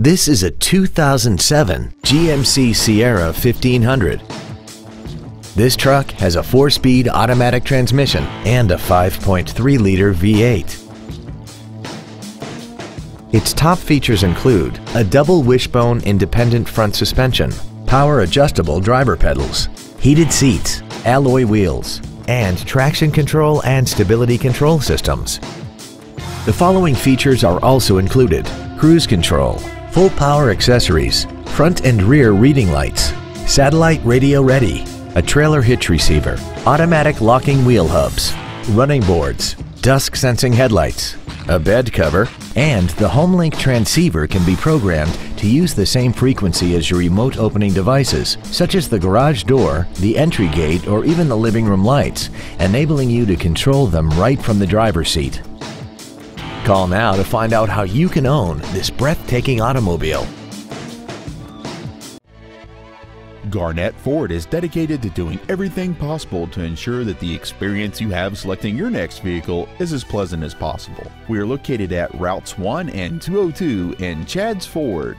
This is a 2007 GMC Sierra 1500. This truck has a four-speed automatic transmission and a 5.3-liter V8. Its top features include a double wishbone independent front suspension, power adjustable driver pedals, heated seats, alloy wheels, and traction control and stability control systems. The following features are also included. Cruise control, full power accessories, front and rear reading lights, satellite radio ready, a trailer hitch receiver, automatic locking wheel hubs, running boards, dusk sensing headlights, a bed cover, and the HomeLink transceiver can be programmed to use the same frequency as your remote opening devices, such as the garage door, the entry gate, or even the living room lights, enabling you to control them right from the driver's seat. Call now to find out how you can own this breathtaking automobile. Garnet Ford is dedicated to doing everything possible to ensure that the experience you have selecting your next vehicle is as pleasant as possible. We are located at Routes 1 and 202 in Chadds Ford.